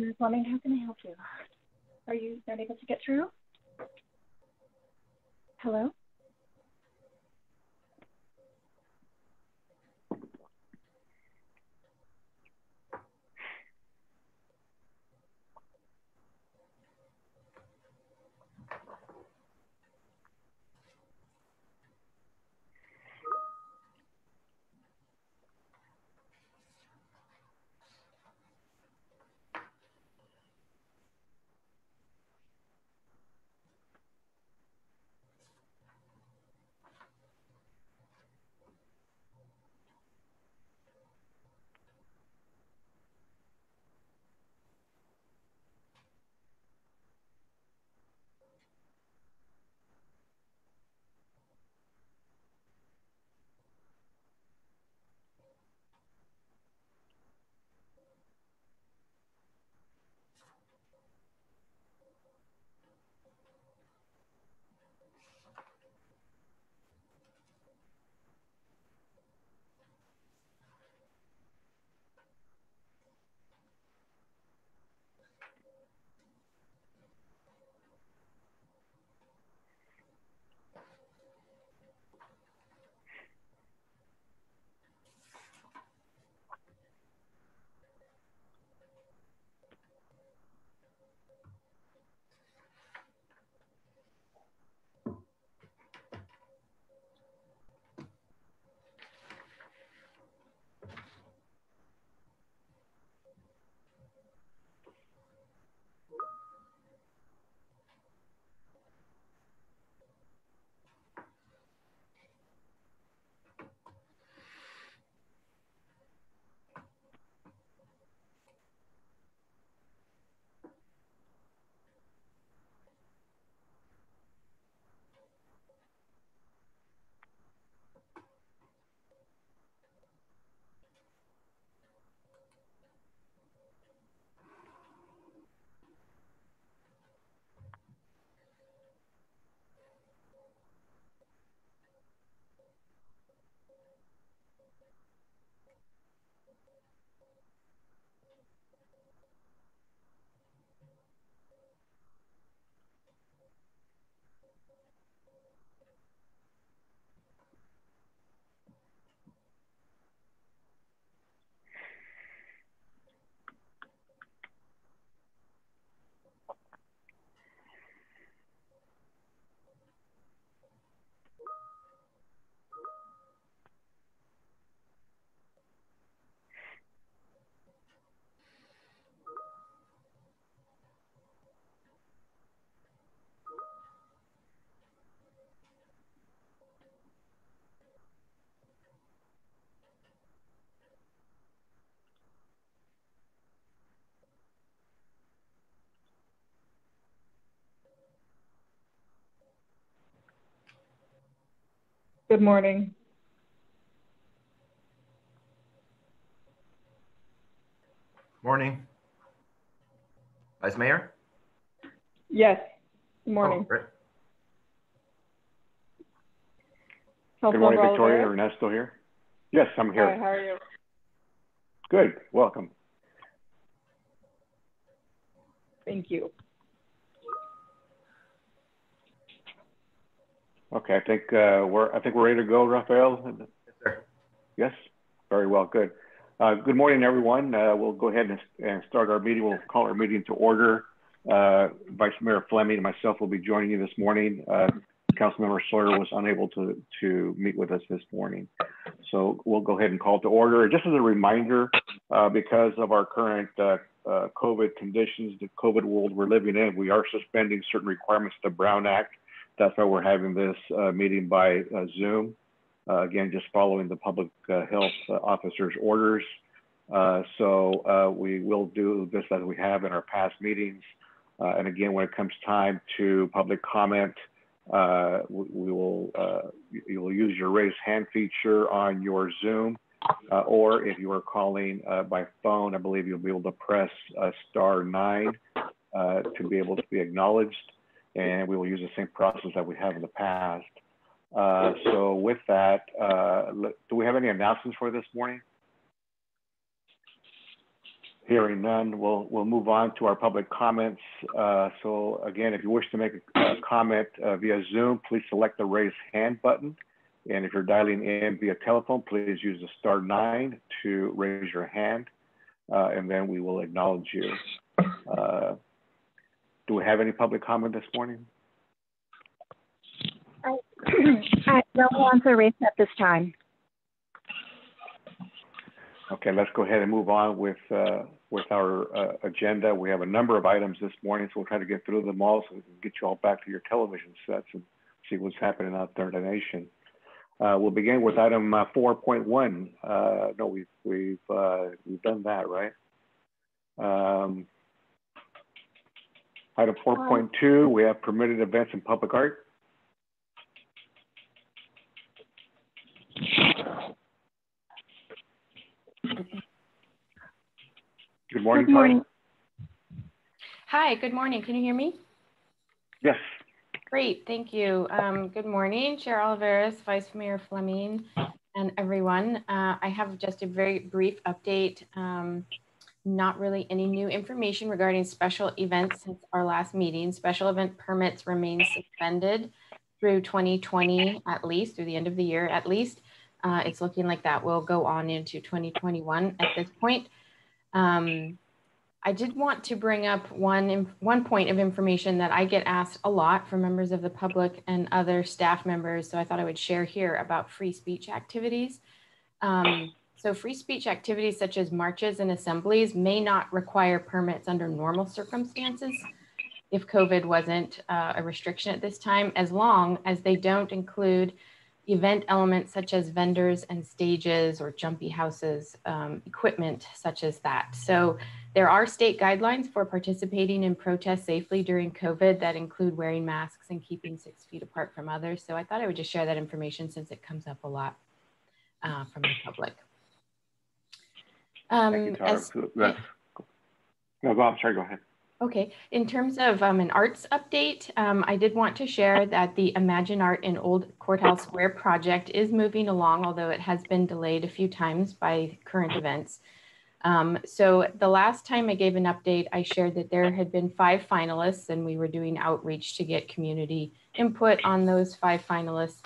Mary Fleming. How can I help you? Are you not able to get through? Hello? Good morning. Morning. Vice Mayor? Yes. Good morning. Oh, Good morning, Victoria. Olivares? Ernesto here. Yes, I'm here. Hi, here. how are you? Good. Welcome. Thank you. Okay, I think uh, we're I think we're ready to go, Rafael. Yes, sir. Yes. Very well. Good. Uh, good morning, everyone. Uh, we'll go ahead and, and start our meeting. We'll call our meeting to order. Uh, Vice Mayor Fleming and myself will be joining you this morning. Uh, Councilmember Sawyer was unable to to meet with us this morning, so we'll go ahead and call to order. Just as a reminder, uh, because of our current uh, uh, COVID conditions, the COVID world we're living in, we are suspending certain requirements of the Brown Act. That's why we're having this uh, meeting by uh, Zoom. Uh, again, just following the public uh, health uh, officer's orders. Uh, so uh, we will do this as we have in our past meetings. Uh, and again, when it comes time to public comment, uh, we, we will you will use your raise hand feature on your Zoom, or if you are calling by phone, I believe you'll be able to press star nine to be able to be acknowledged and we will use the same process that we have in the past. Uh, so with that, uh, do we have any announcements for this morning? Hearing none, we'll, we'll move on to our public comments. Uh, so again, if you wish to make a, a comment uh, via Zoom, please select the raise hand button. And if you're dialing in via telephone, please use the star nine to raise your hand, uh, and then we will acknowledge you. Do we have any public comment this morning? I, no hands are raised at this time. Okay, let's go ahead and move on with uh, with our uh, agenda. We have a number of items this morning, so we'll try to get through them all so we can get you all back to your television sets and see what's happening out there in the nation. Uh, we'll begin with item uh, 4.1. Uh, no, we've we've uh, we've done that, right? Um, item 4.2, we have permitted events in public art. Good morning. Good morning. Hi, good morning. Can you hear me? Yes. Great, thank you. Um, good morning, Chair Olivares, Vice Mayor Fleming, and everyone. Uh, I have just a very brief update. Um, not really any new information regarding special events since our last meeting. Special event permits remain suspended through 2020 at least, through the end of the year at least. Uh, it's looking like that will go on into 2021 at this point. Um, I did want to bring up one, one point of information that I get asked a lot from members of the public and other staff members. So I thought I would share here about free speech activities. Um, so free speech activities such as marches and assemblies may not require permits under normal circumstances if COVID wasn't uh, a restriction at this time, as long as they don't include event elements such as vendors and stages or jumpy houses, um, equipment such as that. So there are state guidelines for participating in protests safely during COVID that include wearing masks and keeping six feet apart from others. So I thought I would just share that information since it comes up a lot uh, from the public. Um, Thank you, Tara. As, no, go sorry, go ahead. Okay, in terms of um, an arts update, um, I did want to share that the Imagine Art in Old Courthouse Square project is moving along, although it has been delayed a few times by current events. Um, so the last time I gave an update, I shared that there had been five finalists and we were doing outreach to get community input on those five finalists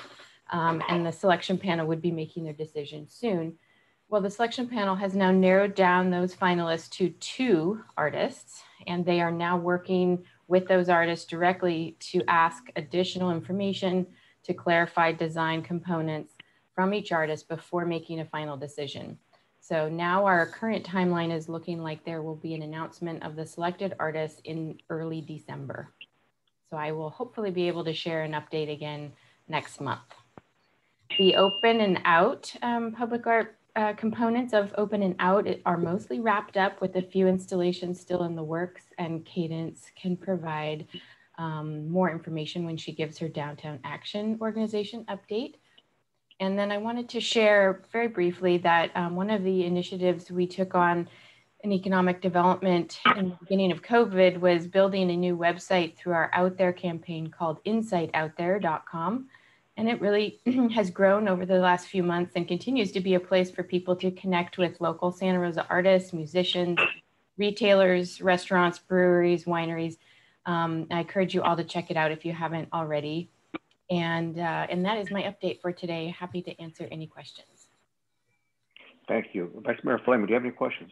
um, and the selection panel would be making their decision soon. Well, the selection panel has now narrowed down those finalists to two artists, and they are now working with those artists directly to ask additional information to clarify design components from each artist before making a final decision. So now our current timeline is looking like there will be an announcement of the selected artists in early December. So I will hopefully be able to share an update again next month. The open and out um, public art uh, components of Open and Out are mostly wrapped up with a few installations still in the works and Cadence can provide um, more information when she gives her Downtown Action Organization update. And then I wanted to share very briefly that um, one of the initiatives we took on in economic development in the beginning of COVID was building a new website through our Out There campaign called insightoutthere.com. And it really has grown over the last few months and continues to be a place for people to connect with local Santa Rosa artists, musicians, retailers, restaurants, breweries, wineries. Um, I encourage you all to check it out if you haven't already. And, uh, and that is my update for today. Happy to answer any questions. Thank you. Vice Mayor Fleming, do you have any questions?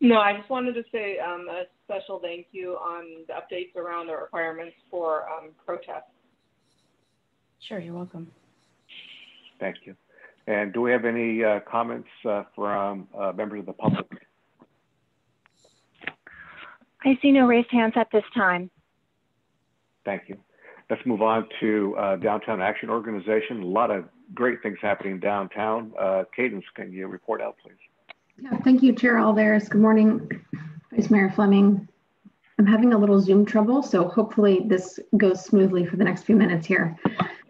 No, I just wanted to say um, a special thank you on the updates around the requirements for um, protests. Sure, you're welcome. Thank you. And do we have any uh, comments uh, from uh, members of the public? I see no raised hands at this time. Thank you. Let's move on to uh, Downtown Action Organization. A lot of great things happening downtown. Uh, Cadence, can you report out, please? Yeah, thank you, Chair Alvarez. Good morning, Vice Mayor Fleming. I'm having a little Zoom trouble, so hopefully this goes smoothly for the next few minutes here.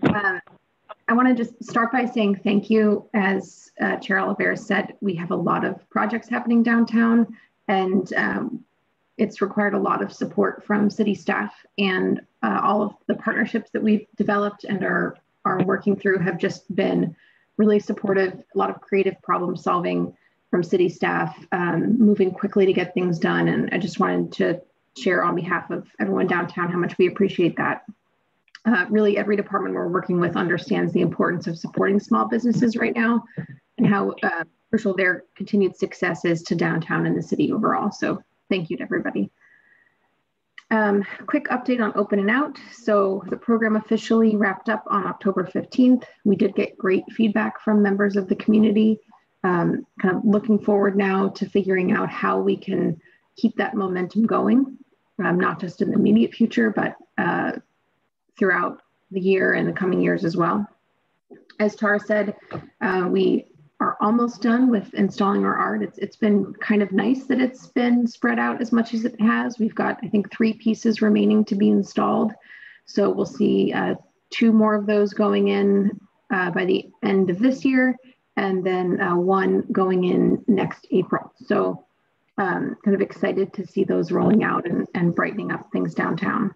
Um, I want to just start by saying thank you. As uh, Chair Oliver said, we have a lot of projects happening downtown, and um, it's required a lot of support from city staff and uh, all of the partnerships that we've developed and are, are working through have just been really supportive, a lot of creative problem solving from city staff, um, moving quickly to get things done. And I just wanted to share on behalf of everyone downtown how much we appreciate that. Uh, really, every department we're working with understands the importance of supporting small businesses right now and how uh, crucial their continued success is to downtown and the city overall. So thank you to everybody. Um, quick update on Open and Out. So the program officially wrapped up on October 15th. We did get great feedback from members of the community. Um, kind of looking forward now to figuring out how we can keep that momentum going, um, not just in the immediate future, but uh, throughout the year and the coming years as well. As Tara said, uh, we are almost done with installing our art. It's, it's been kind of nice that it's been spread out as much as it has. We've got, I think, three pieces remaining to be installed. So we'll see uh, two more of those going in uh, by the end of this year, and then uh, one going in next April. So um, kind of excited to see those rolling out and, and brightening up things downtown.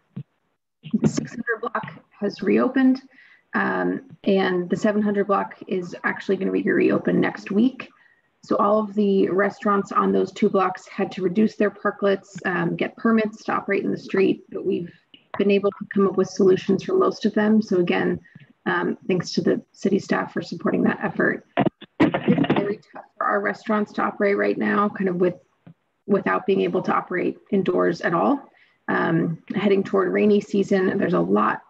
The 600 block has reopened. Um, and the 700 block is actually going to be reopened next week. So all of the restaurants on those two blocks had to reduce their parklets, um, get permits to operate in the street, but we've been able to come up with solutions for most of them. So again, um, thanks to the city staff for supporting that effort. It's very tough for our restaurants to operate right now, kind of with without being able to operate indoors at all. Um, heading toward rainy season, there's a lot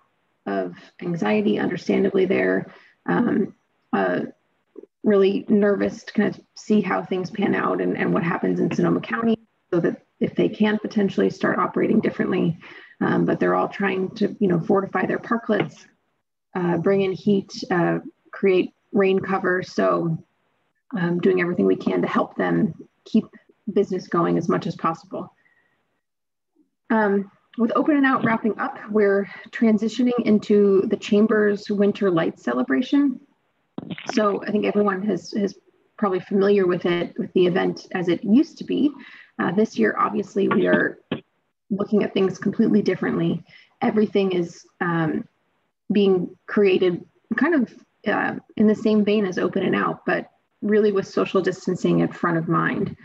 of anxiety, understandably, there. Um, uh, really nervous to kind of see how things pan out and, and what happens in Sonoma County so that if they can potentially start operating differently. Um, but they're all trying to, you know, fortify their parklets, uh, bring in heat, uh, create rain cover. So um, doing everything we can to help them keep business going as much as possible. Um, with Open and Out wrapping up, we're transitioning into the Chamber's Winter Lights celebration. So I think everyone has, is probably familiar with it, with the event as it used to be. Uh, this year, obviously, we are looking at things completely differently. Everything is um, being created kind of uh, in the same vein as Open and Out, but really with social distancing at front of mind.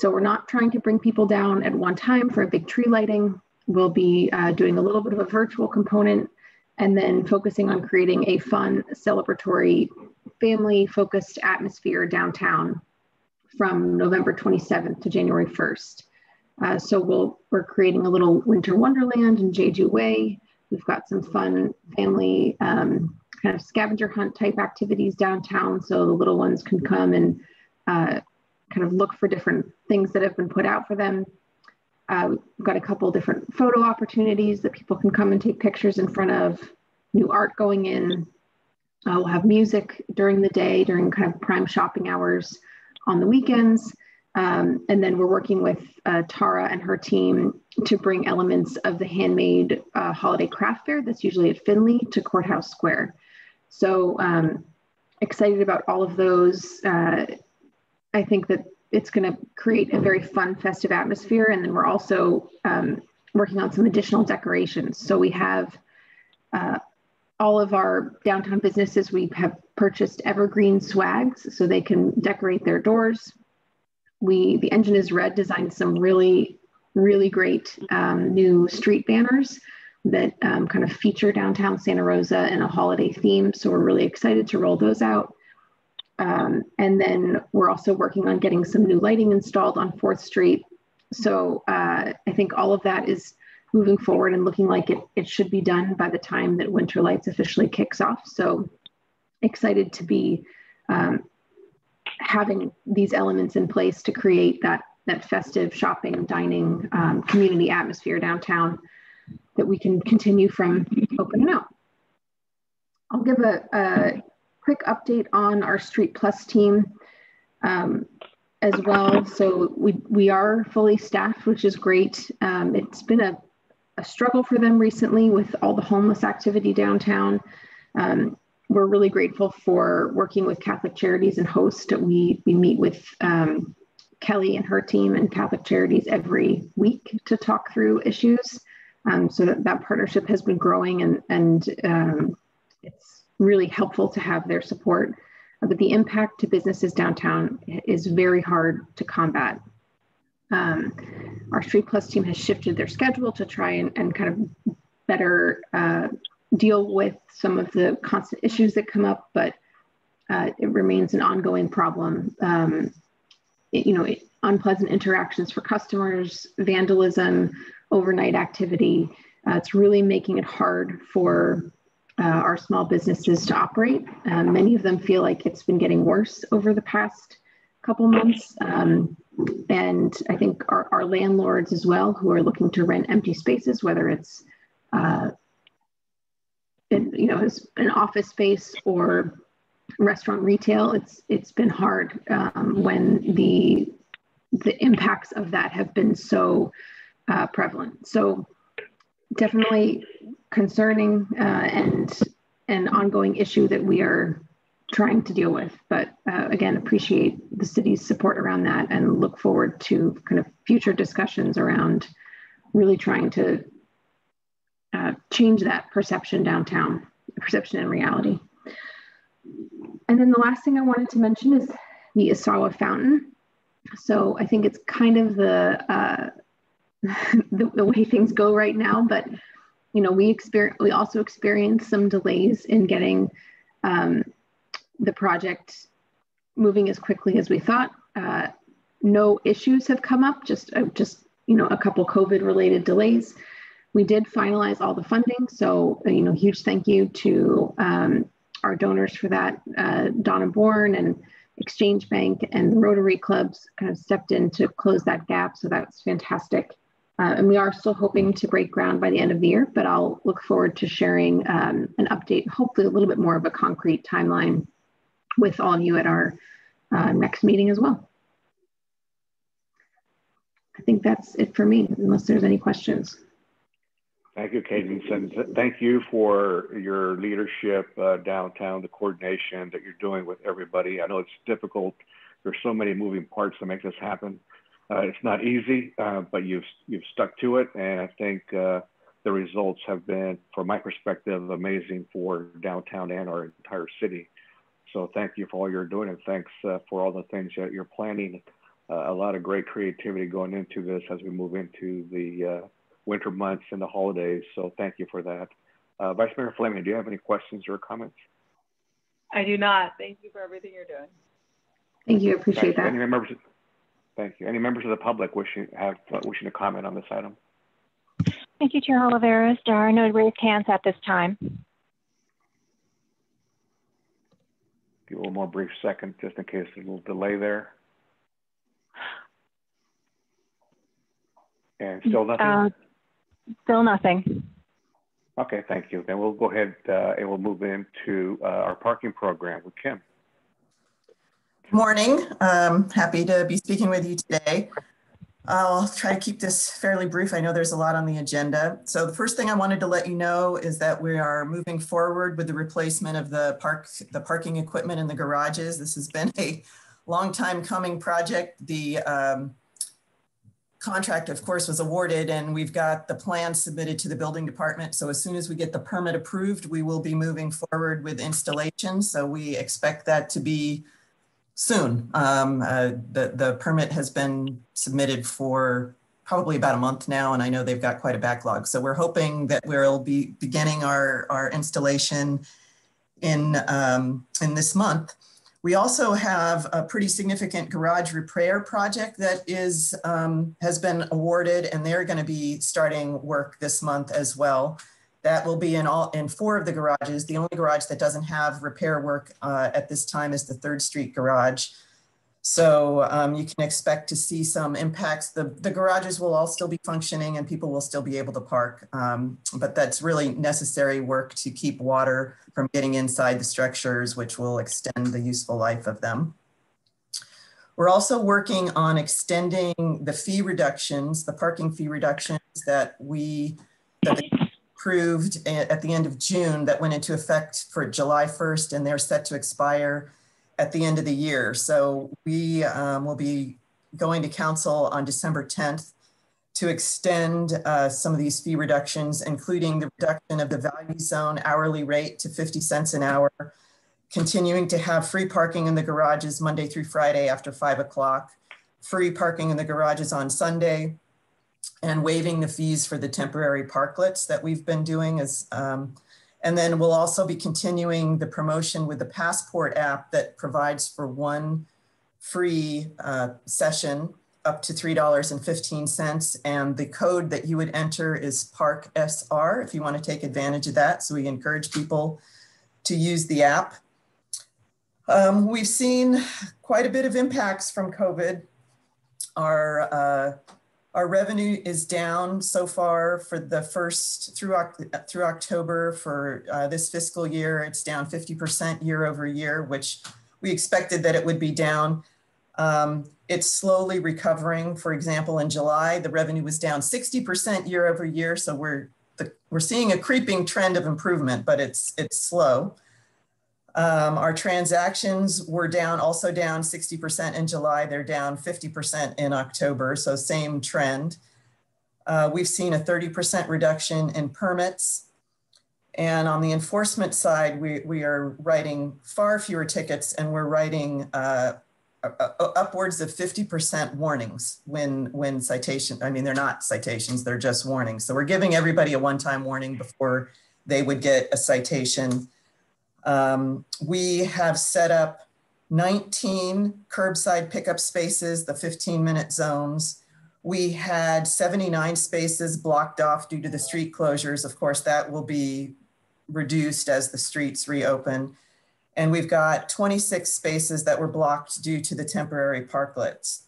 So we're not trying to bring people down at one time for a big tree lighting. We'll be uh, doing a little bit of a virtual component and then focusing on creating a fun, celebratory, family focused atmosphere downtown from November 27th to January 1st. Uh, so we'll, we're creating a little winter wonderland in Jeju Way. We've got some fun family um, kind of scavenger hunt type activities downtown so the little ones can come and uh, kind of look for different things that have been put out for them uh, we've got a couple different photo opportunities that people can come and take pictures in front of, new art going in. Uh, we'll have music during the day, during kind of prime shopping hours on the weekends. Um, and then we're working with uh, Tara and her team to bring elements of the handmade uh, holiday craft fair that's usually at Finley to Courthouse Square. So um, excited about all of those. I think that it's going to create a very fun festive atmosphere. And then we're also um, working on some additional decorations. So we have uh, all of our downtown businesses, we have purchased evergreen swags so they can decorate their doors. We, the engine is red, designed some really, really great um, new street banners that um, kind of feature downtown Santa Rosa in a holiday theme. So we're really excited to roll those out. Um, and then we're also working on getting some new lighting installed on 4th Street. So uh, I think all of that is moving forward and looking like it, it should be done by the time that Winter Lights officially kicks off. So excited to be um, having these elements in place to create that, that festive shopping, dining, um, community atmosphere downtown that we can continue from open and out. I'll give a, a quick update on our Street Plus team um, as well. So we, we are fully staffed, which is great. Um, it's been a, a struggle for them recently with all the homeless activity downtown. Um, we're really grateful for working with Catholic Charities and Host. We, we meet with um, Kelly and her team and Catholic Charities every week to talk through issues. Um, so that, that partnership has been growing and, and um, it's really helpful to have their support. but the impact to businesses downtown is very hard to combat. Um, our Street Plus team has shifted their schedule to try and, and kind of better uh, deal with some of the constant issues that come up, but uh, it remains an ongoing problem. Um, it, you know, it, unpleasant interactions for customers, vandalism, overnight activity. Uh, it's really making it hard for uh, our small businesses to operate. Um, many of them feel like it's been getting worse over the past couple months. Um, and I think our, our, landlords as well, who are looking to rent empty spaces, whether it's uh, in, you know an office space or restaurant retail, it's it's been hard um, when the the impacts of that have been so uh, prevalent. So definitely concerning uh, and an ongoing issue that we are trying to deal with. But uh, again, appreciate the city's support around that and look forward to kind of future discussions around really trying to uh, change that perception downtown, perception and reality. And then the last thing I wanted to mention is the Isawa Fountain. So I think it's kind of the, uh, the, the way things go right now, but you know, we experience, we also experienced some delays in getting um, the project moving as quickly as we thought. Uh, no issues have come up, just uh, just you know a couple COVID related delays. We did finalize all the funding, so uh, you know huge thank you to um, our donors for that. Uh, Donna Bourne and Exchange Bank and the Rotary clubs kind of stepped in to close that gap, so that's fantastic. Uh, and we are still hoping to break ground by the end of the year, but I'll look forward to sharing um, an update, hopefully a little bit more of a concrete timeline with all of you at our uh, next meeting as well. I think that's it for me, unless there's any questions. Thank you, Cadence, and thank you for your leadership uh, downtown, the coordination that you're doing with everybody. I know it's difficult. There's so many moving parts to make this happen. Uh, it's not easy, uh, but you've you've stuck to it, and I think uh, the results have been, from my perspective, amazing for downtown and our entire city. So thank you for all you're doing, and thanks uh, for all the things that you're planning. Uh, a lot of great creativity going into this as we move into the uh, winter months and the holidays. So thank you for that. Vice Mayor Fleming, do you have any questions or comments? I do not. Thank you for everything you're doing. Thank you. Appreciate that. Any members, Thank you. Any members of the public wishing have uh, wishing to comment on this item? Thank you, Chair Olivares. There are no raised hands at this time. Give a little more brief second, just in case there's a little delay there. And still nothing? Uh, still nothing. Okay, thank you. Then we'll go ahead uh, and we'll move into uh, our parking program with Kim. Good morning. Um, happy to be speaking with you today. I'll try to keep this fairly brief. I know there's a lot on the agenda. So the first thing I wanted to let you know is that we are moving forward with the replacement of the park, the parking equipment in the garages. This has been a long time coming project. The um, contract, of course, was awarded and we've got the plan submitted to the building department. So as soon as we get the permit approved, we will be moving forward with installation. So we expect that to be soon. Um, uh, the, the permit has been submitted for probably about a month now, and I know they've got quite a backlog. So we're hoping that we'll be beginning our, our installation in, um, in this month. We also have a pretty significant garage repair project that is um, has been awarded, and they're going to be starting work this month as well. That will be in all in four of the garages. The only garage that doesn't have repair work uh, at this time is the Third Street garage. So um, you can expect to see some impacts. The, the garages will all still be functioning and people will still be able to park. Um, but that's really necessary work to keep water from getting inside the structures, which will extend the useful life of them. We're also working on extending the fee reductions, the parking fee reductions that we, that the approved at the end of June that went into effect for July 1st, and they're set to expire at the end of the year. So we um, will be going to council on December 10th to extend uh, some of these fee reductions, including the reduction of the value zone hourly rate to 50 cents an hour continuing to have free parking in the garages Monday through Friday after five o'clock, free parking in the garages on Sunday, and waiving the fees for the temporary parklets that we've been doing as, um, and then we'll also be continuing the promotion with the Passport app that provides for one free uh, session up to $3.15. And the code that you would enter is Park SR if you want to take advantage of that. So we encourage people to use the app. Um, we've seen quite a bit of impacts from COVID. Our uh, our revenue is down so far for the first through, through October for uh, this fiscal year. It's down 50% year over year, which we expected that it would be down. Um, it's slowly recovering. For example, in July, the revenue was down 60% year over year. So we're, the, we're seeing a creeping trend of improvement, but it's, it's slow. Um, our transactions were down, also down 60% in July. They're down 50% in October, so same trend. Uh, we've seen a 30% reduction in permits. And on the enforcement side, we, we are writing far fewer tickets and we're writing uh, upwards of 50% warnings when, when citation, I mean, they're not citations, they're just warnings. So we're giving everybody a one-time warning before they would get a citation. Um, we have set up 19 curbside pickup spaces, the 15 minute zones. We had 79 spaces blocked off due to the street closures. Of course, that will be reduced as the streets reopen. And we've got 26 spaces that were blocked due to the temporary parklets.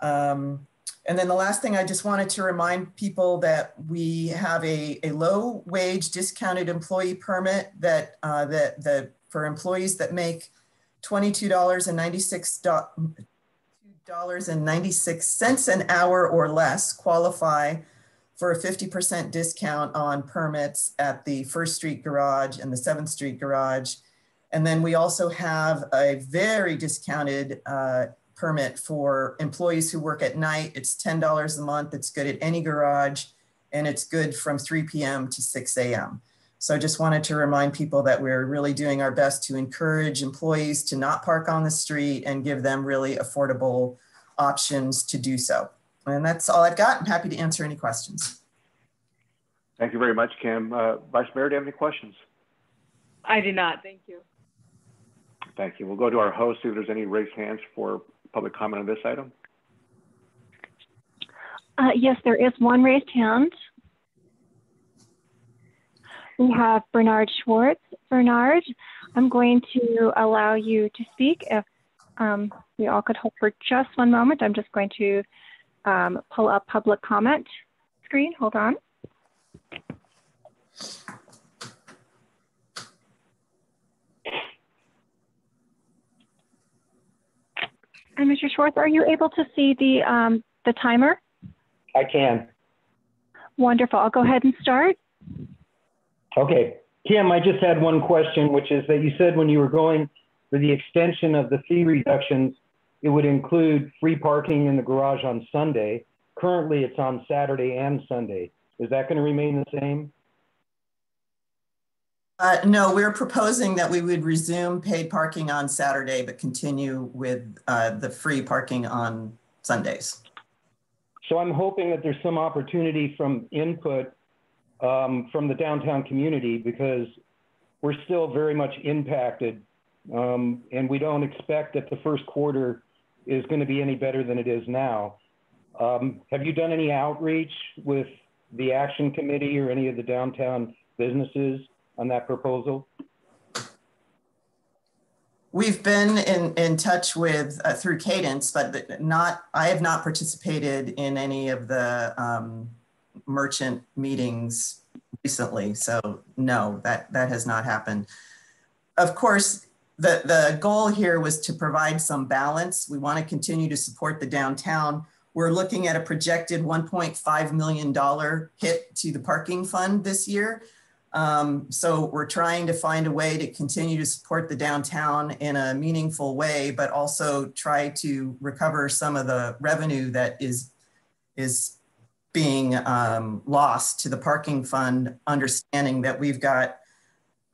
Um, and then the last thing I just wanted to remind people that we have a, a low wage discounted employee permit that, uh, that, that for employees that make $22.96 $2.96 an hour or less qualify for a 50% discount on permits at the First Street Garage and the 7th Street Garage. And then we also have a very discounted uh, permit for employees who work at night. It's $10 a month. It's good at any garage and it's good from 3 p.m. to 6 a.m. So I just wanted to remind people that we're really doing our best to encourage employees to not park on the street and give them really affordable options to do so. And that's all I've got. I'm happy to answer any questions. Thank you very much, Kim. Uh, Vice Mayor, do you have any questions? I do not. Thank you. Thank you. We'll go to our host, see if there's any raised hands for public comment on this item? Uh, yes, there is one raised hand. We have Bernard Schwartz. Bernard, I'm going to allow you to speak. If um, we all could hold for just one moment, I'm just going to um, pull up public comment screen. Hold on. And Mr. Schwartz, are you able to see the, um, the timer? I can. Wonderful. I'll go ahead and start. Okay. Kim, I just had one question, which is that you said when you were going for the extension of the fee reductions, it would include free parking in the garage on Sunday. Currently, it's on Saturday and Sunday. Is that going to remain the same? Uh, no, we're proposing that we would resume paid parking on Saturday, but continue with uh, the free parking on Sundays. So I'm hoping that there's some opportunity from input um, from the downtown community because we're still very much impacted um, and we don't expect that the first quarter is going to be any better than it is now. Um, have you done any outreach with the action committee or any of the downtown businesses on that proposal? We've been in, in touch with uh, through Cadence, but not. I have not participated in any of the um, merchant meetings recently. So no, that that has not happened. Of course, the the goal here was to provide some balance. We want to continue to support the downtown. We're looking at a projected 1.5 million dollar hit to the parking fund this year. Um, so we're trying to find a way to continue to support the downtown in a meaningful way, but also try to recover some of the revenue that is, is being um, lost to the parking fund, understanding that we've got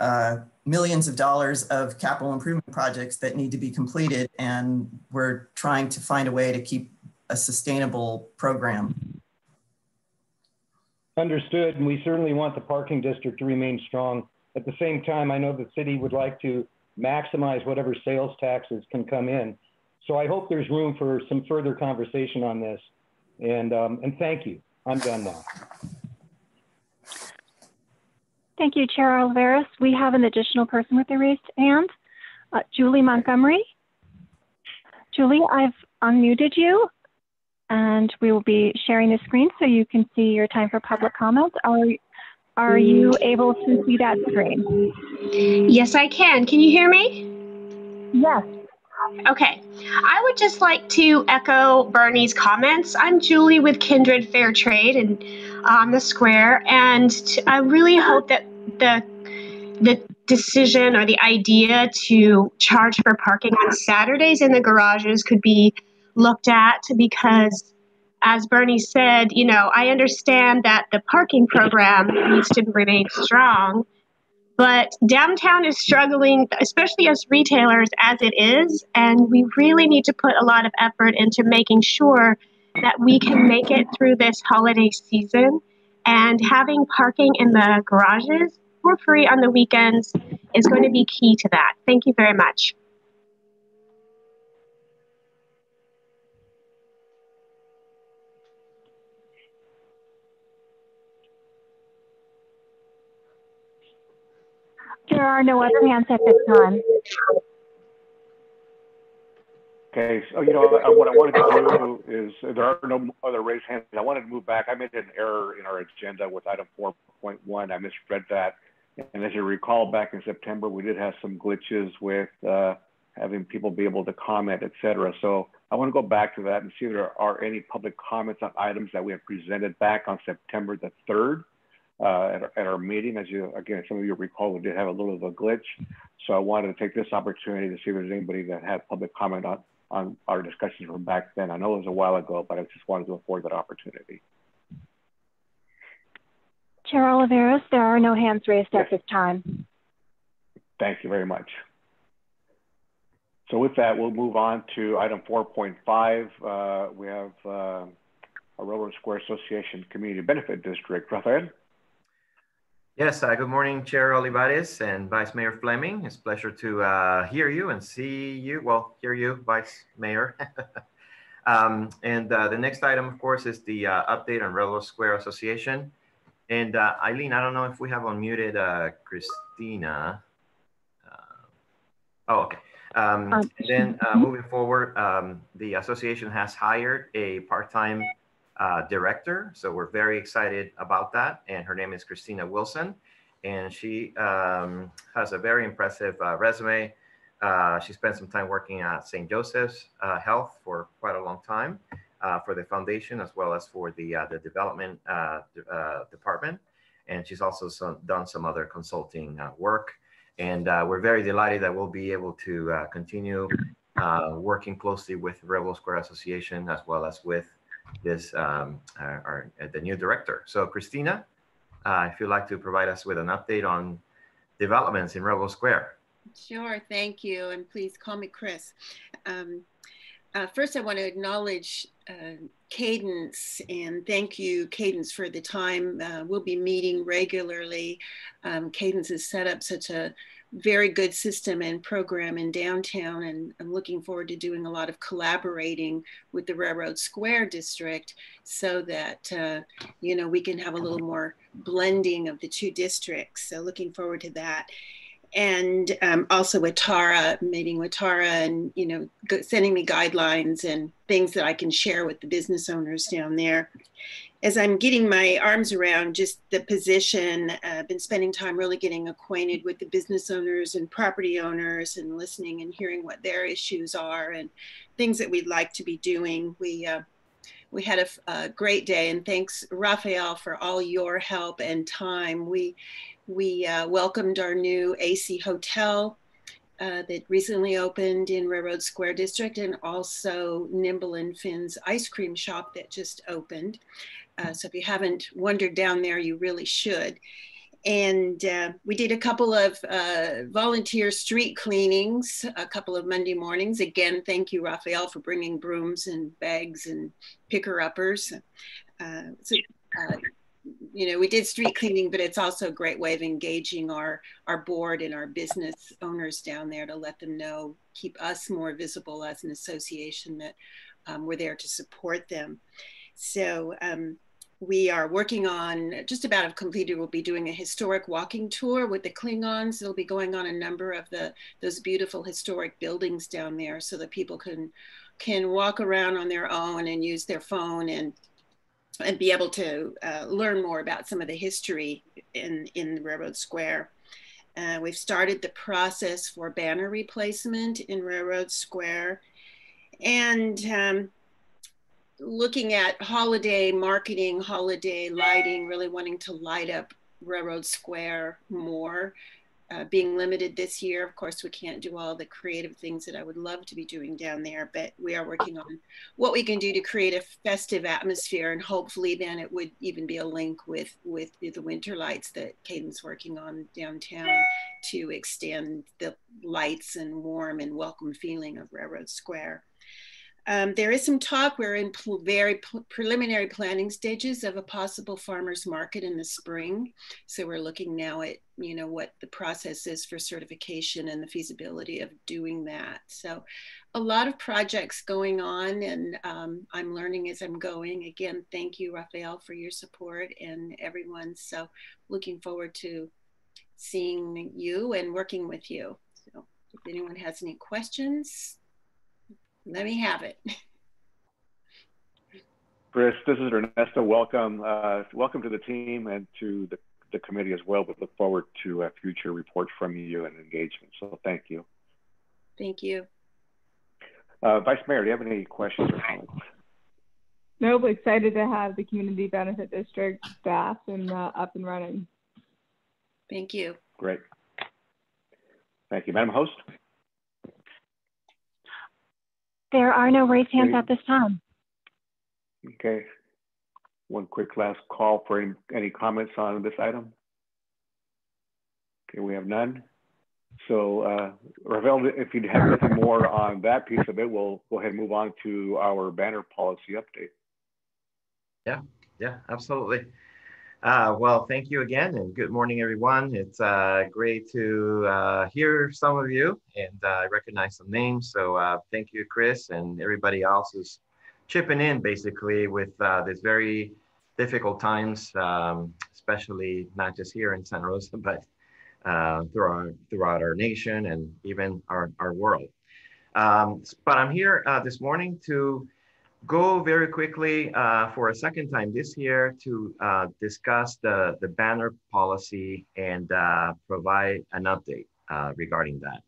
uh, millions of dollars of capital improvement projects that need to be completed. And we're trying to find a way to keep a sustainable program. Understood, and we certainly want the parking district to remain strong. At the same time, I know the city would like to maximize whatever sales taxes can come in. So I hope there's room for some further conversation on this. And, um, and thank you. I'm done now. Thank you, Chair Olivares. We have an additional person with a raised hand, uh, Julie Montgomery. Julie, I've unmuted you and we will be sharing the screen so you can see your time for public comment. Are, are you able to see that screen? Yes, I can. Can you hear me? Yes. Okay. I would just like to echo Bernie's comments. I'm Julie with Kindred Fair Trade and on the square, and I really hope that the the decision or the idea to charge for parking on Saturdays in the garages could be looked at because as Bernie said, you know, I understand that the parking program needs to remain strong, but downtown is struggling, especially as retailers as it is, and we really need to put a lot of effort into making sure that we can make it through this holiday season. And having parking in the garages for free on the weekends is going to be key to that. Thank you very much. There are no other hands at this time. Okay, so you know what I wanted to do is there are no other raised hands. I wanted to move back. I made an error in our agenda with item 4.1. I misread that. And as you recall, back in September, we did have some glitches with uh, having people be able to comment, et cetera. So I want to go back to that and see if there are any public comments on items that we have presented back on September the 3rd uh, at, our, at, our, meeting. As you, again, some of you recall, we did have a little of a glitch. So I wanted to take this opportunity to see if there's anybody that had public comment on, on our discussions from back then. I know it was a while ago, but I just wanted to afford that opportunity. Chair Olivares, there are no hands raised yes. at this time. Thank you very much. So with that, we'll move on to item 4.5. Uh, we have uh, a Railroad Square Association Community Benefit District. Rafael? Yes, uh, good morning, Chair Olivares and Vice Mayor Fleming. It's a pleasure to uh, hear you and see you. Well, hear you, Vice Mayor. um, and uh, the next item, of course, is the uh, update on Railroad Square Association. And uh, Eileen, I don't know if we have unmuted uh, Christina. oh, okay. Um, and then moving forward, um, the association has hired a part-time uh, director. So we're very excited about that. And her name is Christina Wilson. And she um, has a very impressive uh, resume. Uh, she spent some time working at St. Joseph's uh, Health for quite a long time uh, for the foundation as well as for the, uh, the development department. And she's also some, done some other consulting work. And we're very delighted that we'll be able to continue working closely with Railroad Square Association as well as with this um, our, our, uh, the new director. So Christina, uh, if you'd like to provide us with an update on developments in Rebel Square. Sure, thank you, and please call me Chris. Um, uh, first, I want to acknowledge uh, Cadence and thank you, Cadence, for the time. Uh, we'll be meeting regularly. Um, Cadence has set up such a very good system and program in downtown and I'm looking forward to doing a lot of collaborating with the Railroad Square District so that, uh, you know, we can have a little more blending of the two districts. So looking forward to that. And um, also with Tara, meeting with Tara and, you know, sending me guidelines and things that I can share with the business owners down there as I'm getting my arms around just the position, uh, I've been spending time really getting acquainted with the business owners and property owners and listening and hearing what their issues are and things that we'd like to be doing. We uh, we had a, a, great day and thanks Rafael for all your help and time. We we uh, welcomed our new AC hotel uh, that recently opened in Railroad Square District and also Nimble and Finn's ice cream shop that just opened. Uh, so if you haven't wandered down there, you really should. and uh, we did a couple of uh, volunteer street cleanings a couple of Monday mornings. Again, thank you, Rafael, for bringing brooms and bags and picker uppers. Uh, so, uh, you know, we did street cleaning, but it's also a great way of engaging our, our board and our business owners down there to let them know, keep us more visible as an association that um, we're there to support them. So um, we are working on just about have completed we'll be doing a historic walking tour with the klingons. They'll be going on a number of the those beautiful historic buildings down there so that people can can walk around on their own and use their phone and and be able to uh, learn more about some of the history in in railroad square. Uh, we've started the process for banner replacement in railroad square. And um, looking at holiday marketing, holiday lighting, really wanting to light up Railroad Square more. Uh, being limited this year, of course, we can't do all the creative things that I would love to be doing down there, but we are working on what we can do to create a festive atmosphere, and hopefully, then it would even be a link with with the winter lights that Caden's working on downtown to extend the lights and warm and welcome feeling of Railroad Square. Um, there is some talk, we're in very preliminary planning stages of a possible farmer's market in the spring. So we're looking now at, you know, what the process is for certification and the feasibility of doing that. So a lot of projects going on and um, I'm learning as I'm going. Again, thank you, Rafael, for your support and everyone. So looking forward to seeing you and working with you. So if anyone has any questions, let me have it. Chris, this is Ernesto. Welcome. Uh, welcome to the team and to the, the committee as well. We look forward to a future report from you and engagement. So thank you. Thank you. Uh, Vice Mayor, do you have any questions or comments? Nope, excited to have the Community Benefit District staff and uh, up and running. Thank you. Great. Thank you. Madam Host? There are no raised hands at this time. Okay. One quick last call for any, any comments on this item. Okay, we have none. So, uh, Rafael, if you have nothing more on that piece of it, we'll go ahead and move on to our banner policy update. Yeah, yeah, absolutely. Uh, well, thank you again and good morning, everyone. It's uh, great to uh, hear some of you and uh, I recognize some names. So uh, thank you, Chris, and everybody else who's chipping in basically with uh, this very difficult times, um, especially not just here in Santa Rosa, but throughout, throughout our nation and even our, our world. Um, but I'm here this morning to go very quickly uh, for a second time this year to uh, discuss the, the banner policy and uh, provide an update uh, regarding that.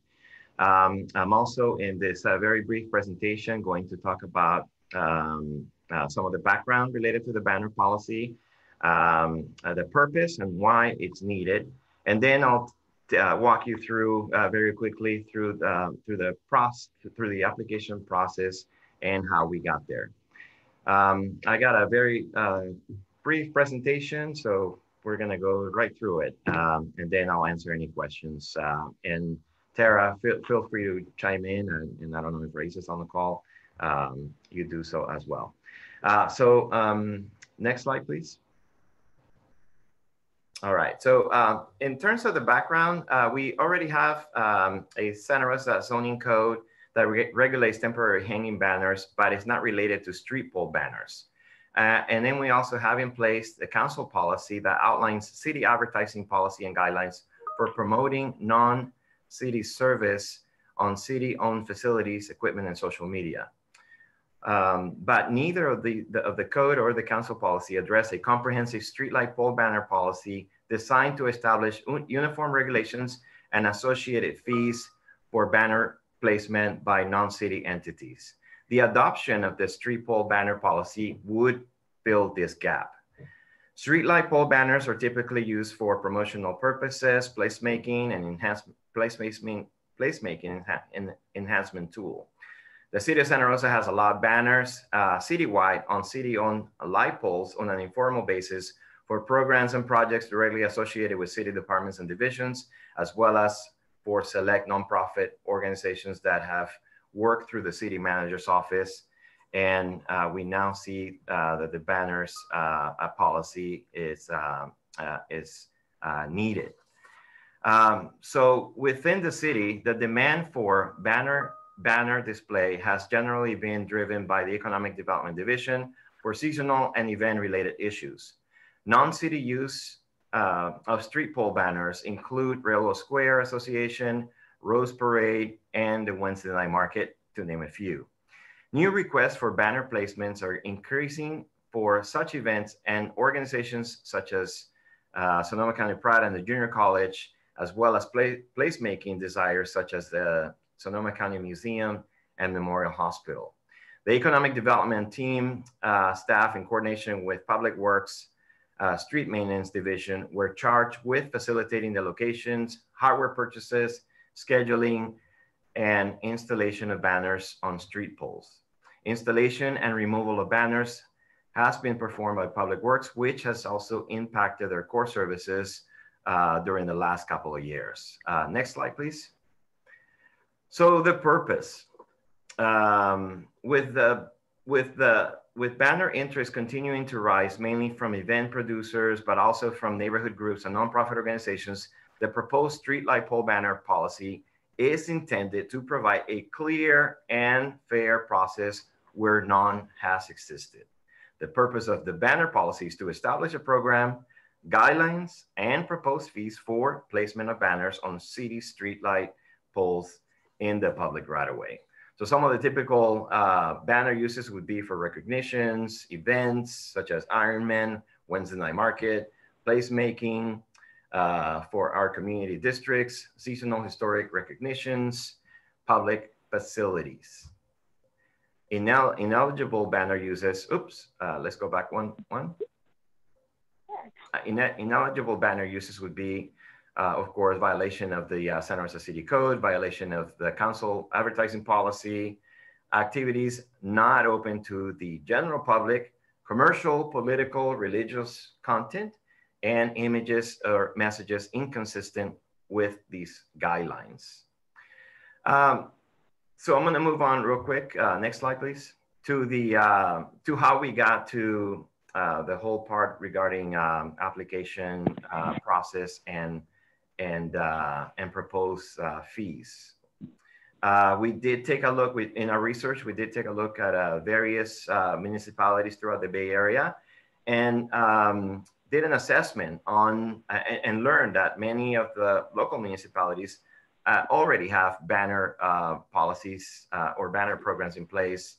Um, I'm also in this uh, very brief presentation going to talk about um, uh, some of the background related to the banner policy, um, the purpose and why it's needed, and then I'll walk you through very quickly through the, through the process, through the application process and how we got there. Um, I got a very uh, brief presentation, so we're gonna go right through it, um, and then I'll answer any questions. Uh, and Tara, feel, feel free to chime in, and, and I don't know if Race is on the call, um, you do so as well. Uh, so um, next slide, please. All right, so uh, in terms of the background, uh, we already have um, a Santa Rosa zoning code that re regulates temporary hanging banners, but it's not related to street pole banners. Uh, and then we also have in place the council policy that outlines city advertising policy and guidelines for promoting non-city service on city-owned facilities, equipment, and social media. Um, but neither of the, the, of the code or the council policy address a comprehensive streetlight pole banner policy designed to establish uniform regulations and associated fees for banner placement by non-city entities. The adoption of the street pole banner policy would fill this gap. Streetlight pole banners are typically used for promotional purposes, placemaking, and enhancement, placemaking, placemaking and enhancement tool. The city of Santa Rosa has allowed banners uh, citywide on city-owned light poles on an informal basis for programs and projects directly associated with city departments and divisions, as well as for select nonprofit organizations that have worked through the city manager's office. And uh, we now see uh, that the banners uh, policy is, um, uh, is uh, needed. Um, so within the city, the demand for banner banner display has generally been driven by the Economic Development Division for seasonal and event related issues. Non-city use uh, of street pole banners include Railroad Square Association, Rose Parade, and the Wednesday Night Market, to name a few. New requests for banner placements are increasing for such events and organizations such as uh, Sonoma County Pride and the Junior College, as well as play, placemaking desires such as the Sonoma County Museum and Memorial Hospital. The economic development team, uh, staff in coordination with Public Works, uh, Street Maintenance Division were charged with facilitating the locations, hardware purchases, scheduling, and installation of banners on street poles. Installation and removal of banners has been performed by Public Works, which has also impacted their core services uh, during the last couple of years. Uh, next slide, please. So the purpose um, with the with the with banner interest continuing to rise, mainly from event producers, but also from neighborhood groups and nonprofit organizations, the proposed streetlight pole banner policy is intended to provide a clear and fair process where none has existed. The purpose of the banner policy is to establish a program, guidelines, and proposed fees for placement of banners on city streetlight poles in the public right of way. So some of the typical uh, banner uses would be for recognitions, events such as Ironman, Wednesday Night Market, placemaking uh, for our community districts, seasonal historic recognitions, public facilities. Inel ineligible banner uses, oops, uh, let's go back one. one. Uh, ineligible banner uses would be uh, of course, violation of the uh, Santa Rosa City Code, violation of the council advertising policy, activities not open to the general public, commercial, political, religious content, and images or messages inconsistent with these guidelines. Um, so I'm gonna move on real quick. Uh, next slide, please. To the uh, to how we got to uh, the whole part regarding um, application uh, process and and, uh, and propose uh, fees. Uh, we did take a look with, in our research, we did take a look at uh, various uh, municipalities throughout the Bay Area and um, did an assessment on uh, and, and, learned that many of the local municipalities already have banner policies or banner programs in place.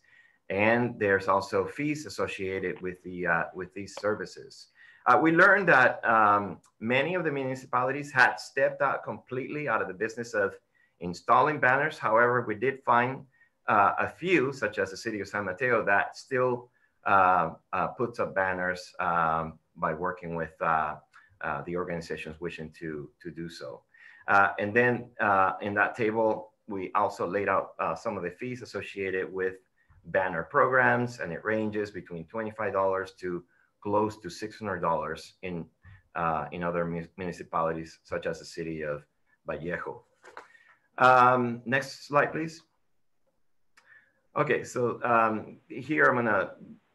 And there's also fees associated with, the, with these services. Uh, we learned that um, many of the municipalities had stepped out completely out of the business of installing banners. However, we did find uh, a few, such as the city of San Mateo, that still uh, uh puts up banners um, by working with uh, uh, the organizations wishing to, to do so. and then in that table, we also laid out some of the fees associated with banner programs, and it ranges between $25 to close to $600 in, uh, in other municipalities, such as the city of Vallejo. Um, next slide, please. Okay, so um, here I'm gonna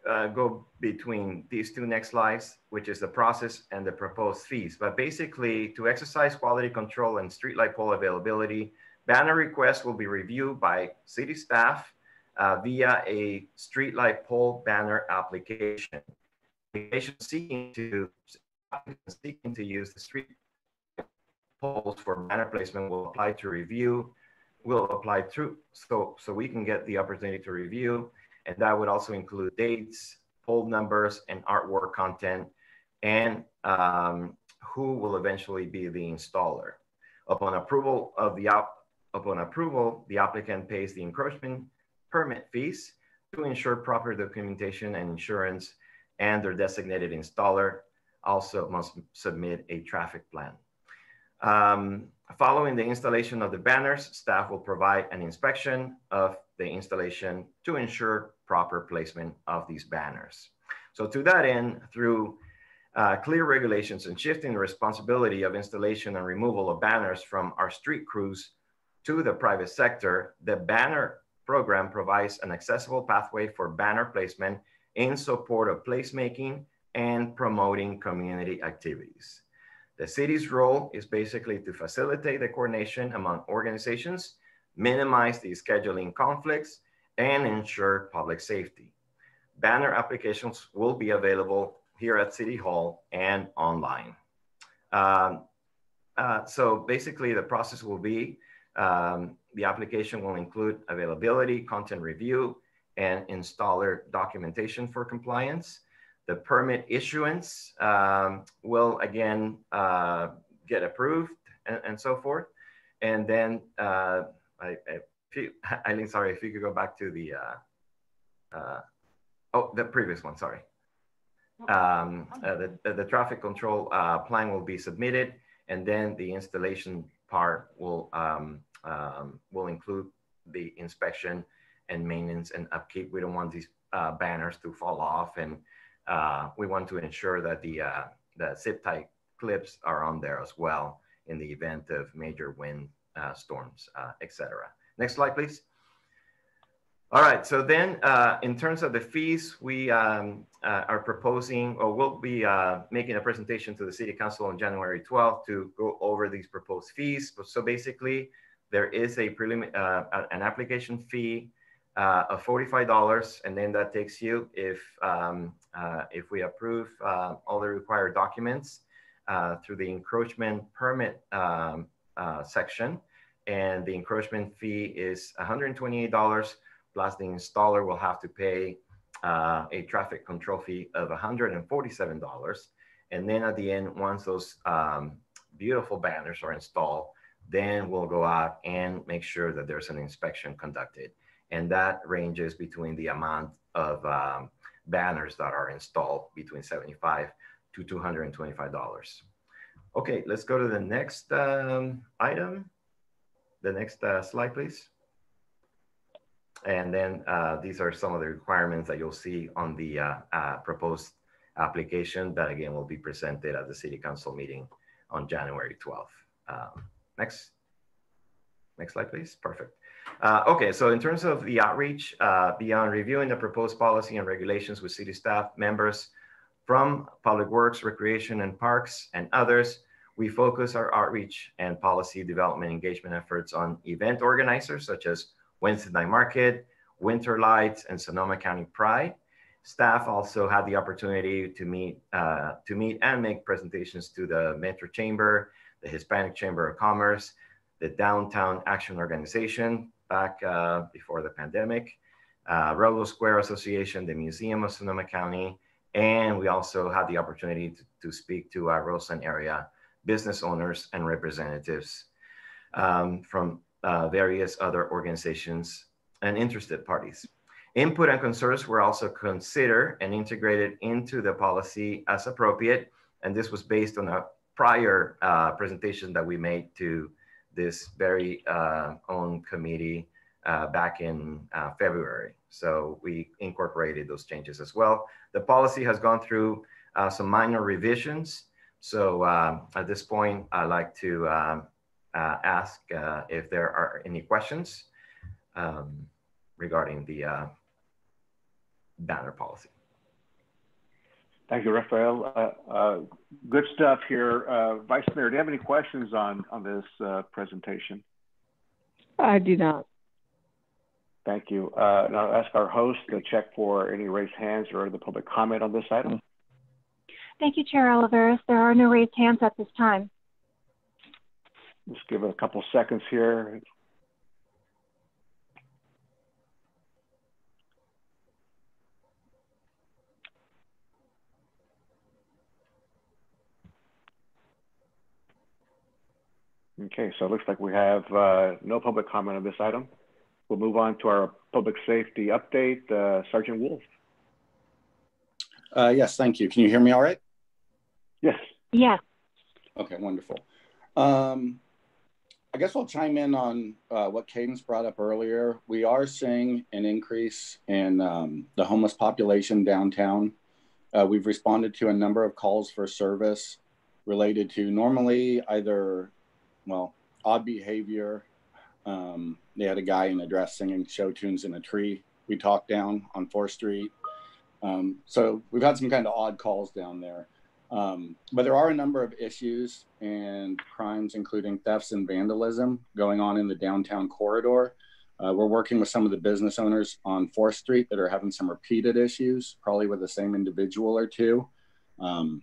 uh, go between these two next slides, which is the process and the proposed fees. But basically, to exercise quality control and streetlight pole availability, banner requests will be reviewed by city staff uh, via a streetlight pole banner application applications seeking to seeking to use the street poles for banner placement will apply to review, will apply through so so we can get the opportunity to review, and that would also include dates, pole numbers, and artwork content, and um, who will eventually be the installer. Upon approval of the upon approval, the applicant pays the encroachment permit fees to ensure proper documentation and insurance and their designated installer also must submit a traffic plan. Um, following the installation of the banners, staff will provide an inspection of the installation to ensure proper placement of these banners. So to that end, through uh, clear regulations and shifting the responsibility of installation and removal of banners from our street crews to the private sector, the banner program provides an accessible pathway for banner placement in support of placemaking and promoting community activities. The city's role is basically to facilitate the coordination among organizations, minimize the scheduling conflicts, and ensure public safety. Banner applications will be available here at City Hall and online. Um, uh, so basically the process will be, um, the application will include availability, content review, and installer documentation for compliance. The permit issuance um, will again uh, get approved and, and, so forth. And then, uh, I, I, Eileen, sorry, if you could go back to the, uh, uh oh, the previous one, sorry. Um, uh, the, the traffic control uh, plan will be submitted and then the installation part will, um, um, will include the inspection and maintenance and upkeep. We don't want these uh, banners to fall off and uh, we want to ensure that the, uh, the zip tie clips are on there as well in the event of major wind uh, storms, uh, etc. Next slide, please. All right, so then uh, in terms of the fees, we um, uh, are proposing, or we'll be uh, making a presentation to the City Council on January 12th to go over these proposed fees. So basically, there is a prelim uh, an application fee uh, of $45, and then that takes you, if, um, uh, if we approve all the required documents through the encroachment permit um, section, and the encroachment fee is $128 plus the installer will have to pay uh, a traffic control fee of $147. And then at the end, once those um, beautiful banners are installed, then we'll go out and make sure that there's an inspection conducted. And that ranges between the amount of um, banners that are installed between 75 to $225. Okay, let's go to the next um, item. The next uh, slide, please. And then uh, these are some of the requirements that you'll see on the uh, uh, proposed application that again will be presented at the city council meeting on January 12th. Um, next, next slide, please. Perfect. Uh, okay, so in terms of the outreach, uh, beyond reviewing the proposed policy and regulations with city staff members from Public Works, Recreation and Parks and others, we focus our outreach and policy development engagement efforts on event organizers such as Wednesday Night Market, Winter Lights, and Sonoma County Pride. Staff also had the opportunity to meet, uh, to meet and make presentations to the Metro Chamber, the Hispanic Chamber of Commerce, the Downtown Action Organization back uh, before the pandemic, uh, Railroad Square Association, the Museum of Sonoma County, and we also had the opportunity to, to speak to our Roseland area business owners and representatives um, from uh, various other organizations and interested parties. Input and concerns were also considered and integrated into the policy as appropriate. And this was based on a prior uh, presentation that we made to this very uh, own committee uh, back in uh, February. So we incorporated those changes as well. The policy has gone through uh, some minor revisions. So uh, at this point, I'd like to um, uh, ask if there are any questions um, regarding the banner policy. Thank you, Rafael. Uh, uh, good stuff here. Uh, Vice Mayor, do you have any questions on, on this presentation? I do not. Thank you. and I'll ask our host to check for any raised hands or the public comment on this item. Thank you, Chair Olivares. There are no raised hands at this time. Just give it a couple seconds here. Okay, so it looks like we have uh, no public comment on this item. We'll move on to our public safety update. Uh, Sergeant Wolf. Uh, yes, thank you. Can you hear me all right? Yes. Yes. Okay, wonderful. Um, I guess I'll chime in on uh, what Cadence brought up earlier. We are seeing an increase in um, the homeless population downtown. Uh, we've responded to a number of calls for service related to normally either, well, odd behavior. Um, they had a guy in a dress singing show tunes in a tree. We talked down on 4th Street. Um, so we've had some kind of odd calls down there. Um, but there are a number of issues and crimes, including thefts and vandalism, going on in the downtown corridor. Uh, we're working with some of the business owners on 4th Street that are having some repeated issues, probably with the same individual or two. Um,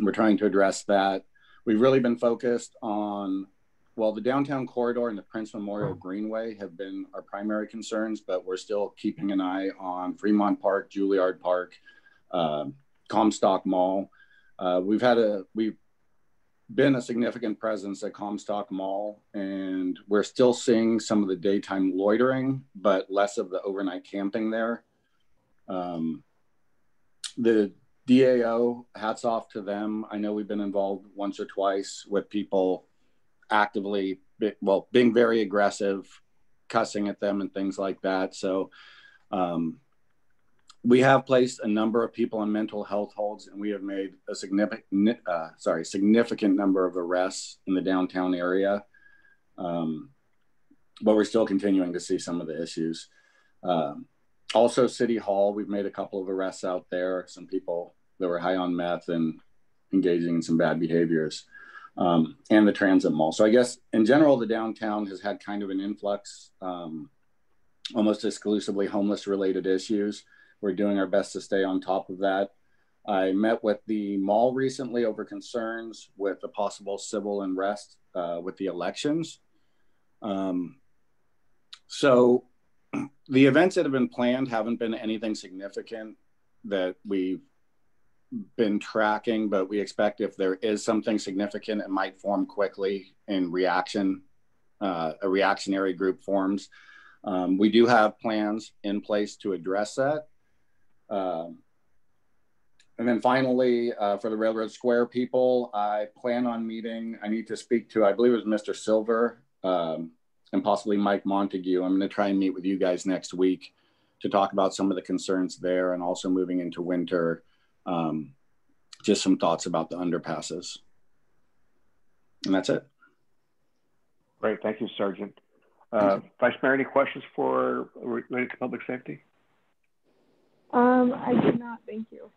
we're trying to address that. We've really been focused on, well, the downtown corridor and the Prince Memorial Greenway have been our primary concerns, but we're still keeping an eye on Fremont Park, Juilliard Park, uh, Comstock Mall. Uh, we've had a we've been a significant presence at Comstock Mall, and we're still seeing some of the daytime loitering, but less of the overnight camping there. Um, the DAO, hats off to them. I know we've been involved once or twice with people actively, well, being very aggressive, cussing at them and things like that. So um, we have placed a number of people on mental health holds, and we have made a significant, uh, sorry, significant number of arrests in the downtown area. Um, but we're still continuing to see some of the issues. Um, also, City Hall, we've made a couple of arrests out there. Some people that were high on meth and engaging in some bad behaviors, um, and the transit mall. So I guess in general, the downtown has had kind of an influx, um, almost exclusively homeless related issues. We're doing our best to stay on top of that. I met with the mall recently over concerns with a possible civil unrest uh, with the elections. Um, so the events that have been planned haven't been anything significant that we've been tracking, but we expect if there is something significant, it might form quickly in reaction. Uh, a reactionary group forms. Um, we do have plans in place to address that. Um, and then finally, uh, for the Railroad Square people, I plan on meeting. I need to speak to, I believe it was Mr. Silver um, and possibly Mike Montague. I'm going to try and meet with you guys next week to talk about some of the concerns there and also moving into winter. Um, just some thoughts about the underpasses. And that's it. Great. Thank you, Sergeant. Uh, Vice Mayor, any questions for related to public safety? Um, I do not. Thank you.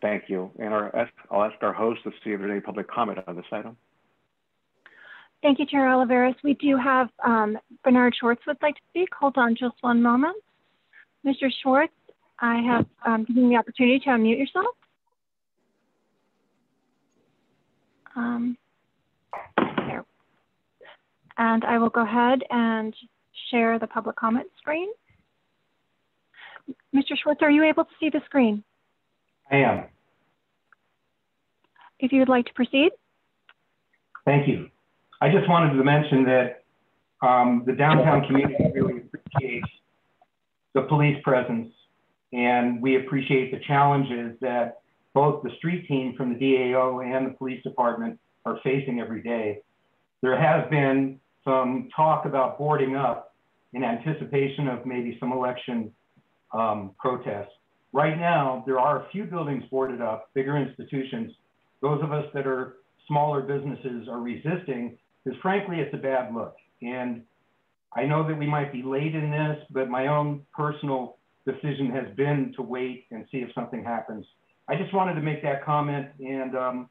Thank you. And our, I'll ask our host to see if there's any public comment on this item. Thank you, Chair Olivares. We do have um, Bernard Schwartz would like to speak. Hold on just one moment. Mr. Schwartz, I have um, given the opportunity to unmute yourself. Um, there. And I will go ahead and share the public comment screen. Mr. Schwartz, are you able to see the screen? I am. If you would like to proceed. Thank you. I just wanted to mention that um, the downtown community really appreciates the police presence and we appreciate the challenges that both the street team from the DAO and the police department are facing every day. There has been some talk about boarding up in anticipation of maybe some election um, protests. Right now, there are a few buildings boarded up, bigger institutions. Those of us that are smaller businesses are resisting because frankly, it's a bad look. And I know that we might be late in this, but my own personal decision has been to wait and see if something happens. I just wanted to make that comment and, um,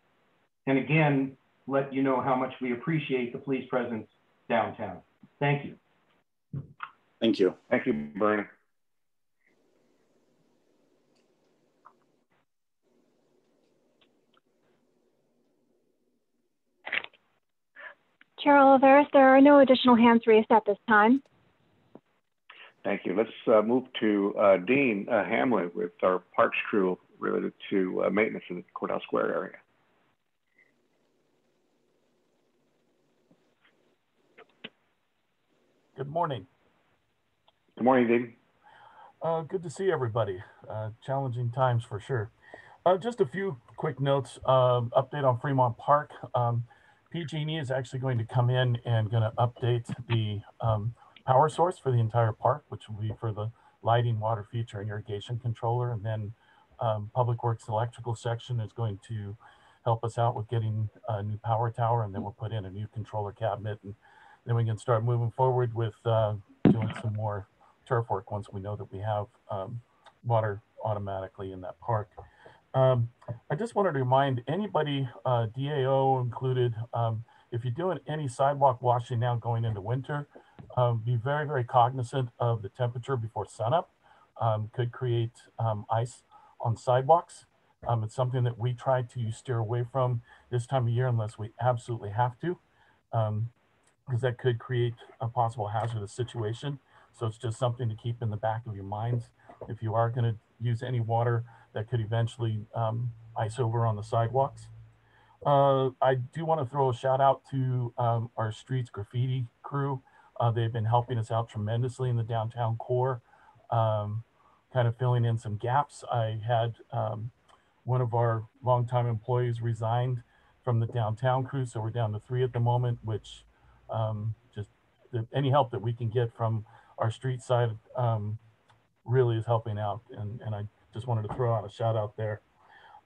and again, let you know how much we appreciate the police presence downtown. Thank you. Thank you. Thank you, Bernie. Chair Olivares, there are no additional hands raised at this time. Thank you. Let's uh, move to uh, Dean uh, Hamlin with our parks crew related to uh, maintenance in the Courthouse Square area. Good morning. Good morning, Dean. Uh, good to see everybody. Uh, challenging times for sure. Uh, just a few quick notes. Um, update on Fremont Park. Um, PG&E is actually going to come in and going to update the um, power source for the entire park, which will be for the lighting, water feature, and irrigation controller. And then um, Public Works electrical section is going to help us out with getting a new power tower, and then we'll put in a new controller cabinet, and then we can start moving forward with uh, doing some more turf work once we know that we have um, water automatically in that park. Um, I just wanted to remind anybody, uh, DAO included, um, if you're doing any sidewalk washing now going into winter, um, be very, very cognizant of the temperature before sunup. Um, could create um, ice on sidewalks. Um, it's something that we try to steer away from this time of year unless we absolutely have to, because that could create a possible hazardous situation. So it's just something to keep in the back of your minds. If you are going to use any water that could eventually um, ice over on the sidewalks. Uh, I do want to throw a shout out to um, our streets graffiti crew. Uh, they've been helping us out tremendously in the downtown core, um, kind of filling in some gaps. I had um, one of our longtime employees resigned from the downtown crew, so we're down to three at the moment, which um, just the, any help that we can get from our street side um, really is helping out. And, and I just wanted to throw out a shout out there.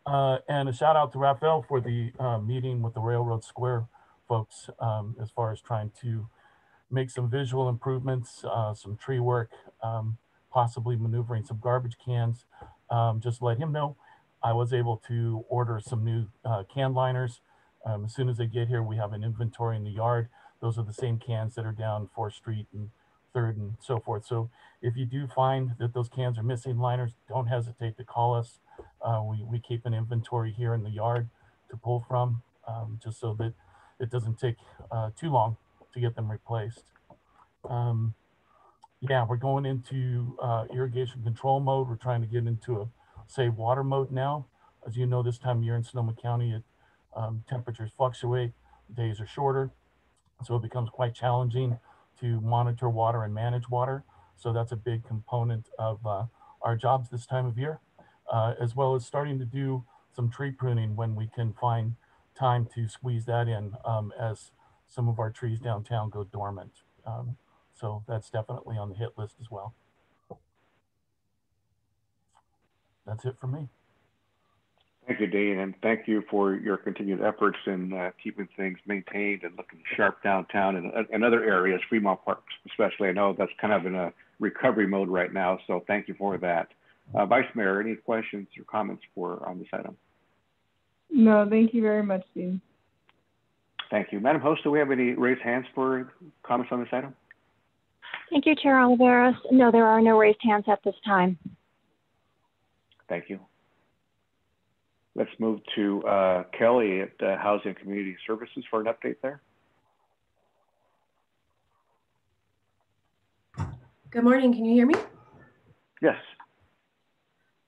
Uh, and a shout out to Rafael for the uh, meeting with the Railroad Square folks um, as far as trying to make some visual improvements, uh, some tree work, um, possibly maneuvering some garbage cans. Um, just let him know I was able to order some new uh, can liners. Um, as soon as they get here, we have an inventory in the yard. Those are the same cans that are down 4th Street and third and so forth. So if you do find that those cans are missing liners, don't hesitate to call us. Uh, we, we keep an inventory here in the yard to pull from um, just so that it doesn't take uh, too long to get them replaced. Um, yeah, we're going into uh, irrigation control mode. We're trying to get into a save water mode now. As you know, this time of year in Sonoma County, it, um, temperatures fluctuate, days are shorter. So it becomes quite challenging to monitor water and manage water. So that's a big component of uh, our jobs this time of year, uh, as well as starting to do some tree pruning when we can find time to squeeze that in um, as some of our trees downtown go dormant. Um, so that's definitely on the hit list as well. That's it for me. Thank you, Dean, and thank you for your continued efforts in uh, keeping things maintained and looking sharp downtown and, and other areas, Fremont Park especially. I know that's kind of in a recovery mode right now, so thank you for that. Uh, Vice Mayor, any questions or comments for on this item? No, thank you very much, Dean. Thank you. Madam Host, do we have any raised hands for comments on this item? Thank you, Chair Olivares. No, there are no raised hands at this time. Thank you. Let's move to uh, Kelly at uh, Housing and Community Services for an update there. Good morning. Can you hear me? Yes.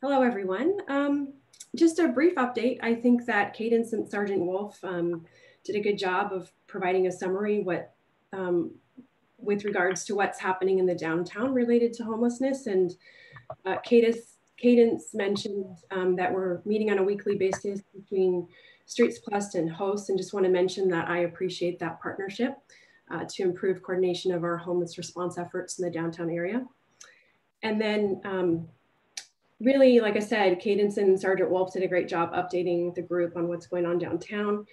Hello, everyone. Um, just a brief update. I think that Cadence and Sergeant Wolf um, did a good job of providing a summary what um, with regards to what's happening in the downtown related to homelessness. And uh, Cadence Cadence mentioned um, that we're meeting on a weekly basis between Streets Plus and hosts, and just want to mention that I appreciate that partnership uh, to improve coordination of our homeless response efforts in the downtown area. And then um, really, like I said, Cadence and Sergeant Wolf did a great job updating the group on what's going on downtown.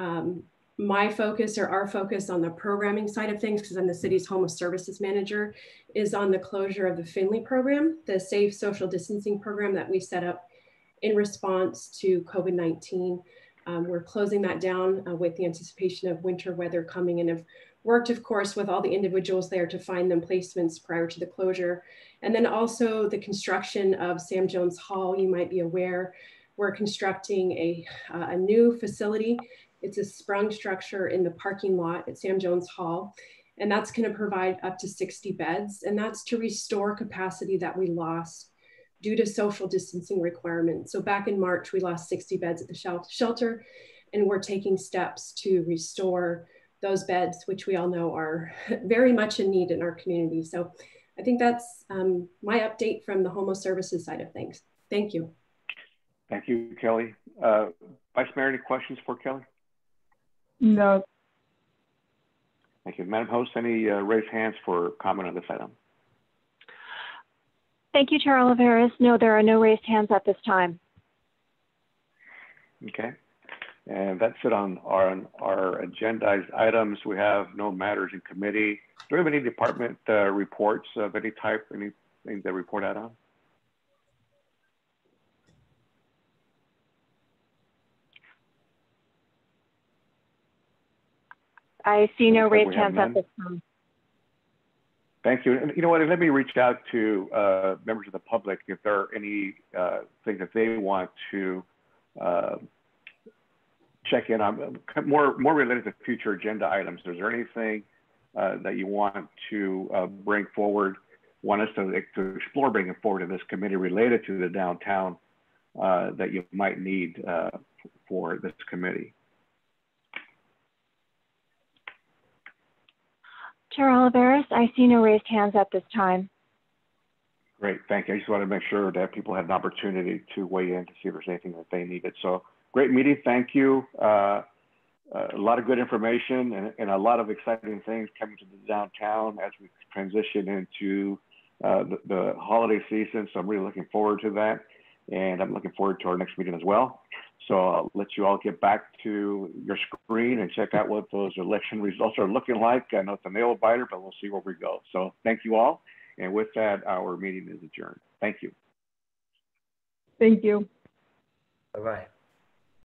Um, my focus or our focus on the programming side of things, because I'm the city's homeless services manager, is on the closure of the Finley program, the safe social distancing program that we set up in response to COVID-19. Um, we're closing that down uh, with the anticipation of winter weather coming and have worked, of course, with all the individuals there to find them placements prior to the closure. And then also the construction of Sam Jones Hall, you might be aware, we're constructing a, uh, a new facility it's a sprung structure in the parking lot at Sam Jones Hall, and that's going to provide up to 60 beds, and that's to restore capacity that we lost due to social distancing requirements. So back in March, we lost 60 beds at the shelter, and we're taking steps to restore those beds, which we all know are very much in need in our community. So I think that's um, my update from the homeless services side of things. Thank you. Thank you, Kelly. Uh, Vice Mayor, any questions for Kelly? No. Thank you. Madam Host, any uh, raised hands for comment on this item? Thank you, Chair Olivares. No, there are no raised hands at this time. Okay. And that's it on our, on our agendized items. We have no matters in committee. Do we have any department uh, reports of any type, anything to report out on? I see no raised hands at this time. Thank you. And you know what? Let me reach out to uh, members of the public if there are any uh, things that they want to uh, check in on, more more related to future agenda items. Is there anything uh, that you want to uh, bring forward? Want us to, to explore bringing forward in this committee related to the downtown uh, that you might need uh, for this committee? Chair Olivares, I see no raised hands at this time. Great, thank you. I just wanted to make sure that people had an opportunity to weigh in to see if there's anything that they needed. So great meeting, thank you. Uh, a lot of good information and, and, a lot of exciting things coming to the downtown as we transition into uh, the, the, holiday season. So I'm really looking forward to that. And I'm looking forward to our next meeting as well. So I'll let you all get back to your screen and check out what those election results are looking like. I know it's a nail biter, but we'll see where we go. So thank you all. And with that, our meeting is adjourned. Thank you. Thank you. Bye-bye.